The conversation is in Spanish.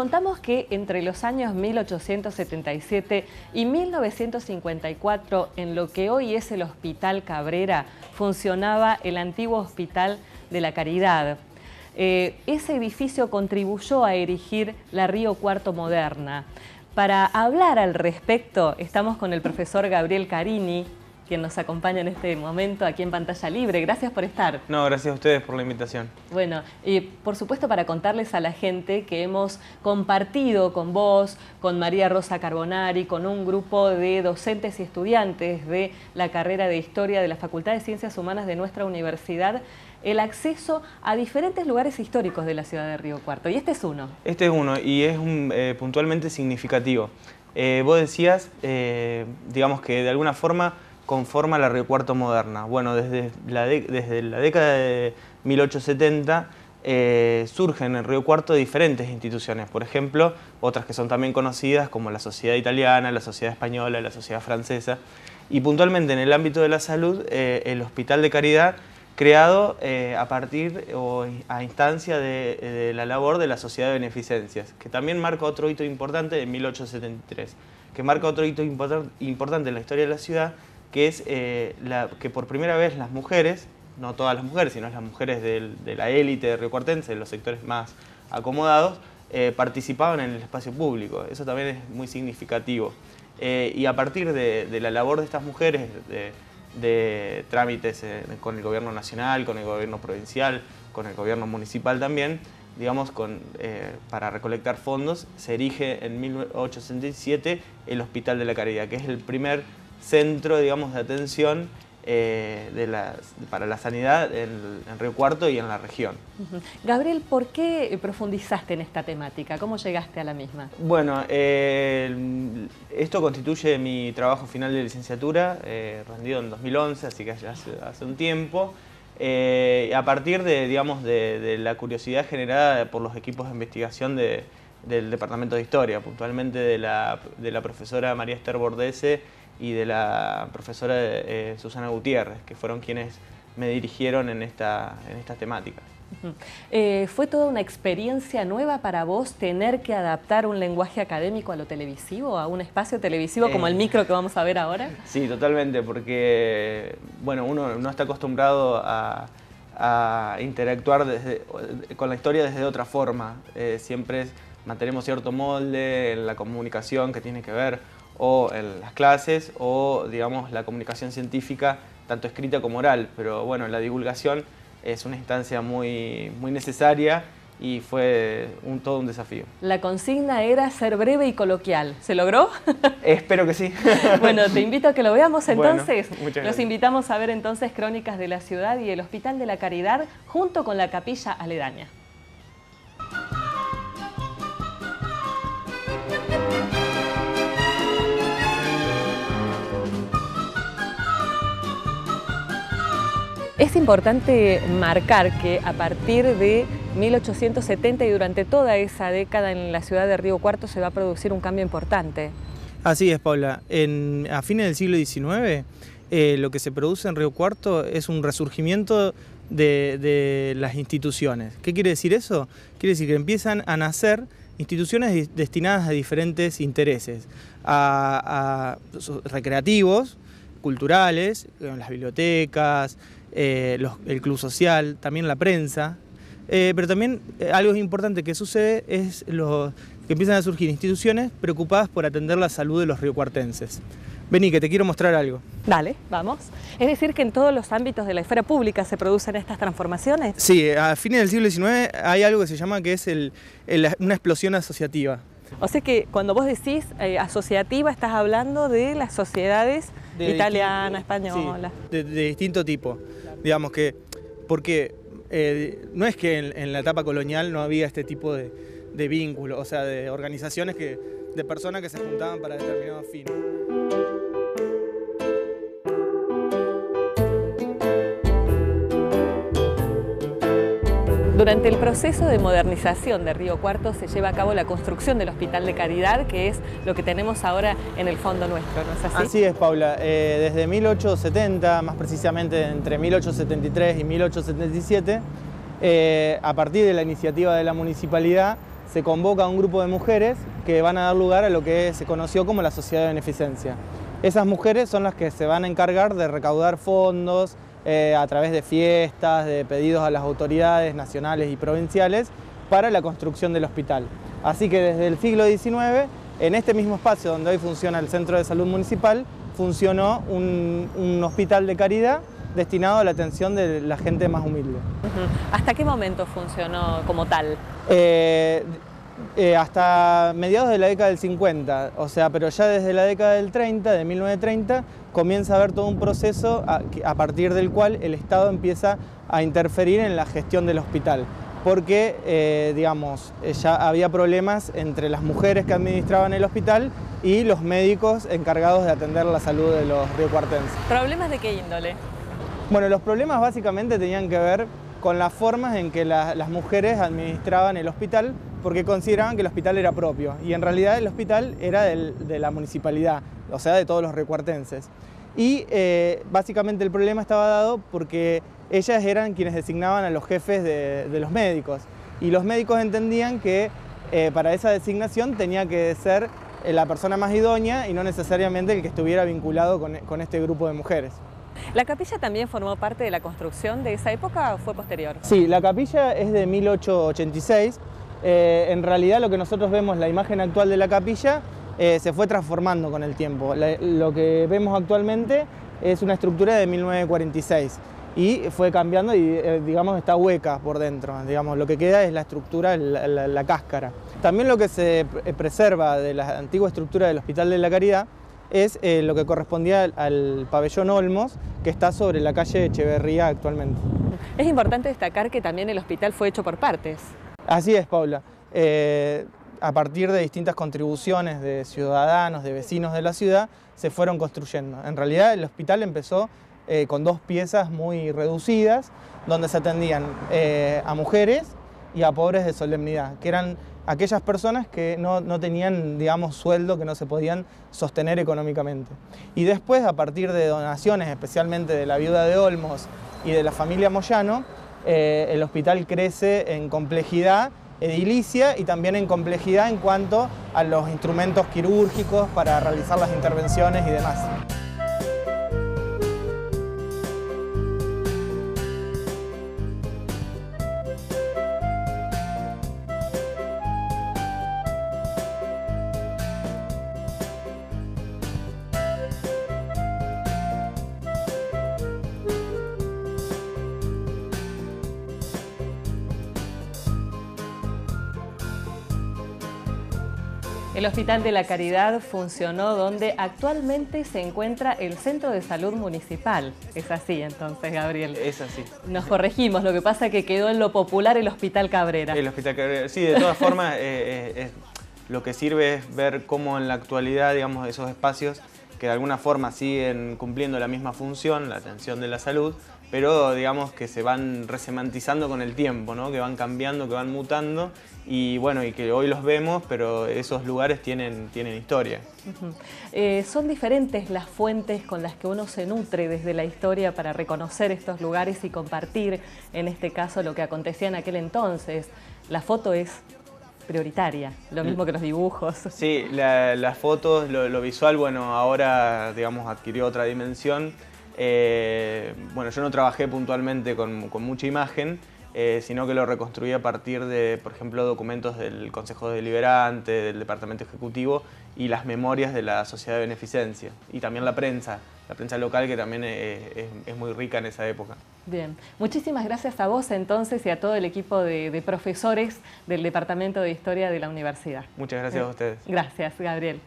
contamos que entre los años 1877 y 1954, en lo que hoy es el Hospital Cabrera, funcionaba el antiguo Hospital de la Caridad. Eh, ese edificio contribuyó a erigir la Río Cuarto moderna. Para hablar al respecto, estamos con el profesor Gabriel Carini, quien nos acompaña en este momento aquí en Pantalla Libre. Gracias por estar. No, gracias a ustedes por la invitación. Bueno, y por supuesto para contarles a la gente que hemos compartido con vos, con María Rosa Carbonari, con un grupo de docentes y estudiantes de la carrera de Historia de la Facultad de Ciencias Humanas de nuestra universidad, el acceso a diferentes lugares históricos de la ciudad de Río Cuarto. Y este es uno. Este es uno y es eh, puntualmente significativo. Eh, vos decías, eh, digamos que de alguna forma conforma la Río Cuarto moderna. Bueno, desde la, desde la década de 1870 eh, surgen en Río Cuarto diferentes instituciones, por ejemplo, otras que son también conocidas como la Sociedad Italiana, la Sociedad Española, la Sociedad Francesa, y puntualmente en el ámbito de la salud, eh, el Hospital de Caridad, creado eh, a partir o a instancia de, la labor de la Sociedad de Beneficencias, que también marca otro hito importante en 1873, que marca otro hito importante en la historia de la ciudad, que es eh, la, que por primera vez las mujeres, no todas las mujeres, sino las mujeres de la élite de Río Cuartense, los sectores más acomodados, eh, participaban en el espacio público. Eso también es muy significativo. Eh, y a partir de, la labor de estas mujeres, de, trámites con el gobierno nacional, con el gobierno provincial, con el gobierno municipal también, digamos, con, para recolectar fondos, se erige en 1867 el Hospital de la Caridad, que es el primer centro, digamos, de atención eh, de para la sanidad en, Río Cuarto y en la región. Gabriel, ¿por qué profundizaste en esta temática? ¿Cómo llegaste a la misma? Bueno, esto constituye mi trabajo final de licenciatura, eh, rendido en 2011, así que ya hace, un tiempo. Eh, a partir de, digamos, de, la curiosidad generada por los equipos de investigación del Departamento de Historia, puntualmente de la, de la profesora María Esther Bordese, y de la profesora eh, Susana Gutiérrez, que fueron quienes me dirigieron en esta, en esta temática. Eh, ¿Fue toda una experiencia nueva para vos tener que adaptar un lenguaje académico a lo televisivo, a un espacio televisivo como el eh, micro que vamos a ver ahora? Sí, totalmente, porque bueno, uno no está acostumbrado a, interactuar con la historia desde otra forma. siempre mantenemos cierto molde en la comunicación que tiene que ver o en las clases o digamos la comunicación científica tanto escrita como oral, pero bueno, la divulgación es una instancia muy, muy necesaria y fue un, todo un desafío. La consigna era ser breve y coloquial. ¿Se logró? Espero que sí. bueno, te invito a que lo veamos entonces. Bueno, Los invitamos a ver entonces Crónicas de la Ciudad y el Hospital de la Caridad junto con la capilla aledaña. Es importante marcar que a partir de 1870 y durante toda esa década en la ciudad de Río Cuarto se va a producir un cambio importante. Así es, Paula. a fines del siglo XIX, eh, lo que se produce en Río Cuarto es un resurgimiento de, las instituciones. ¿Qué quiere decir eso? Quiere decir que empiezan a nacer instituciones destinadas a diferentes intereses, a recreativos, culturales, las bibliotecas, eh, el club social, también la prensa, eh, pero también eh, algo importante que sucede es que empiezan a surgir instituciones preocupadas por atender la salud de los riocuartenses. Vení, que te quiero mostrar algo. Dale, vamos. Es decir, que en todos los ámbitos de la esfera pública se producen estas transformaciones. Sí, a fines del siglo XIX hay algo que se llama que es una explosión asociativa. O sea que cuando vos decís asociativa estás hablando de las sociedades italiana, española. de, distinto tipo. Digamos que, porque eh, no es que en, la etapa colonial no había este tipo de, de vínculos, o sea, de organizaciones que, de personas que se juntaban para determinados fines. Durante el proceso de modernización de Río Cuarto se lleva a cabo la construcción del Hospital de Caridad, que es lo que tenemos ahora en el fondo nuestro, ¿no es así? Así es, Paula. Eh, desde 1870, más precisamente entre 1873 y 1877, eh, a partir de la iniciativa de la municipalidad, se convoca a un grupo de mujeres que van a dar lugar a lo que se conoció como la Sociedad de Beneficencia. Esas mujeres son las que se van a encargar de recaudar fondos eh, a través de fiestas, de pedidos a las autoridades nacionales y provinciales para la construcción del hospital. Así que desde el siglo XIX, en este mismo espacio donde hoy funciona el Centro de Salud Municipal, funcionó un, hospital de caridad destinado a la atención de la gente más humilde. ¿Hasta qué momento funcionó como tal? Eh, eh, hasta mediados de la década del 50, o sea, pero ya desde la década del 30, de 1930, comienza a haber todo un proceso a, partir del cual el Estado empieza a interferir en la gestión del hospital porque, eh, digamos, ya había problemas entre las mujeres que administraban el hospital y los médicos encargados de atender la salud de los riocuartenses. ¿Problemas de qué índole? Bueno, los problemas básicamente tenían que ver con las formas en que las mujeres administraban el hospital porque consideraban que el hospital era propio y en realidad el hospital era de la municipalidad, o sea, de todos los recuartenses. Y eh, básicamente el problema estaba dado porque ellas eran quienes designaban a los jefes de, los médicos y los médicos entendían que eh, para esa designación tenía que ser eh, la persona más idónea y no necesariamente el que estuviera vinculado con este grupo de mujeres. ¿La capilla también formó parte de la construcción de esa época o fue posterior? Sí, la capilla es de 1886. Eh, en realidad lo que nosotros vemos, la imagen actual de la capilla, eh, se fue transformando con el tiempo. lo que vemos actualmente es una estructura de 1946 y fue cambiando y eh, digamos está hueca por dentro, digamos lo que queda es la estructura, la, cáscara. También lo que se preserva de la antigua estructura del Hospital de la Caridad es lo que correspondía al, pabellón Olmos, que está sobre la calle Echeverría actualmente. Es importante destacar que también el hospital fue hecho por partes. Así es, Paula. Eh, a partir de distintas contribuciones de ciudadanos, de vecinos de la ciudad, se fueron construyendo. En realidad el hospital empezó eh, con dos piezas muy reducidas, donde se atendían a mujeres y a pobres de solemnidad, que eran aquellas personas que no, tenían, digamos, sueldo, que no se podían sostener económicamente. Y después, a partir de donaciones, especialmente de la viuda de Olmos y de la familia Moyano, eh, el hospital crece en complejidad edilicia y también en complejidad en cuanto a los instrumentos quirúrgicos para realizar las intervenciones y demás. El Hospital de la Caridad funcionó donde actualmente se encuentra el Centro de Salud Municipal. Es así entonces, Gabriel. Es así. Nos corregimos, lo que pasa es que quedó en lo popular el Hospital Cabrera. El Hospital Cabrera, sí, de todas formas, eh, eh, lo que sirve es ver cómo en la actualidad, digamos, esos espacios que de alguna forma siguen cumpliendo la misma función, la atención de la salud, pero digamos que se van resemantizando con el tiempo, ¿no? que van cambiando, que van mutando y bueno, y que hoy los vemos, pero esos lugares tienen, tienen historia. Eh, son diferentes las fuentes con las que uno se nutre desde la historia para reconocer estos lugares y compartir, en este caso, lo que acontecía en aquel entonces. La foto es prioritaria, lo mismo que los dibujos. Sí, las fotos, lo, visual, bueno, ahora digamos adquirió otra dimensión. Eh, bueno, yo no trabajé puntualmente con, con mucha imagen, eh, sino que lo reconstruí a partir de, por ejemplo, documentos del Consejo Deliberante, del Departamento Ejecutivo y las memorias de la Sociedad de Beneficencia. Y también la prensa, la prensa local que también es, muy rica en esa época. Bien, muchísimas gracias a vos entonces y a todo el equipo de, profesores del Departamento de Historia de la Universidad. Muchas gracias a ustedes. Gracias, Gabriel.